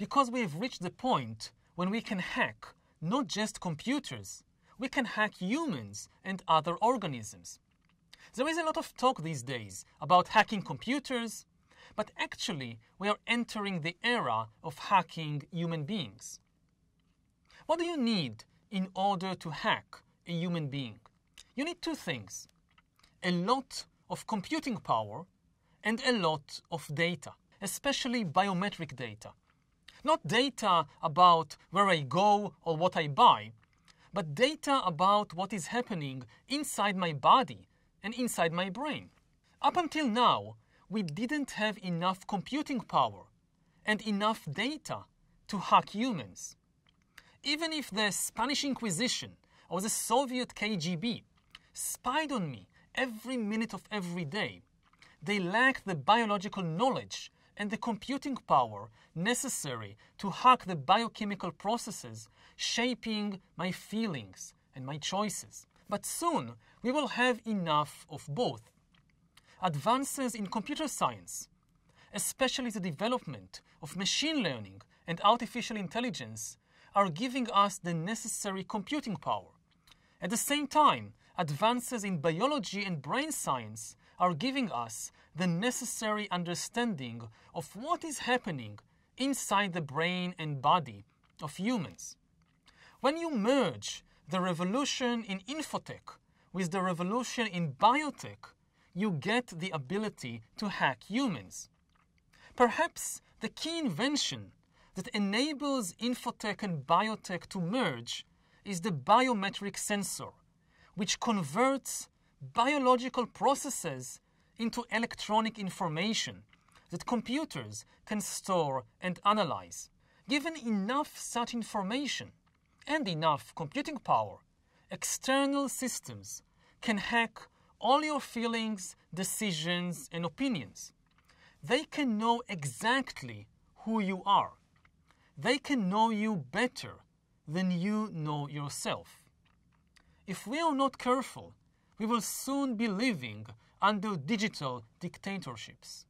Because we have reached the point when we can hack not just computers, we can hack humans and other organisms. There is a lot of talk these days about hacking computers, but actually we are entering the era of hacking human beings. What do you need in order to hack a human being? You need two things a lot of computing power and a lot of data, especially biometric data. Not data about where I go or what I buy, but data about what is happening inside my body and inside my brain. Up until now, we didn't have enough computing power and enough data to hack humans. Even if the Spanish Inquisition or the Soviet KGB spied on me every minute of every day, they lacked the biological knowledge and the computing power necessary to hack the biochemical processes shaping my feelings and my choices. But soon we will have enough of both. Advances in computer science, especially the development of machine learning and artificial intelligence, are giving us the necessary computing power. At the same time, advances in biology and brain science are giving us the necessary understanding of what is happening inside the brain and body of humans. When you merge the revolution in infotech with the revolution in biotech, you get the ability to hack humans. Perhaps the key invention that enables infotech and biotech to merge is the biometric sensor, which converts biological processes into electronic information that computers can store and analyze. Given enough such information and enough computing power, external systems can hack all your feelings, decisions, and opinions. They can know exactly who you are. They can know you better than you know yourself. If we are not careful, we will soon be living under digital dictatorships.